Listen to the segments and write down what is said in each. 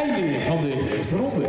einde van de eerste ronde.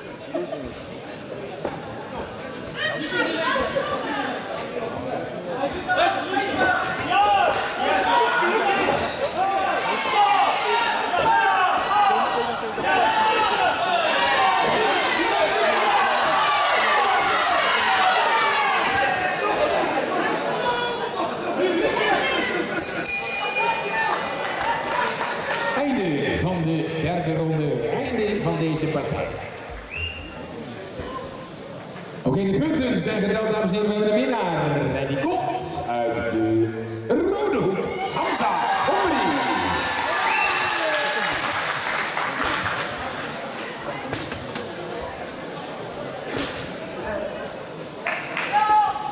Einde van de derde ronde. Einde van deze partij. Oké, de punten zijn geteld, dames en heren, de winnaar. En die komt uit de rode hoek. Hamza Omri.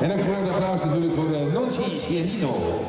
En een groot applaus natuurlijk voor eh, Nonchi Sierino.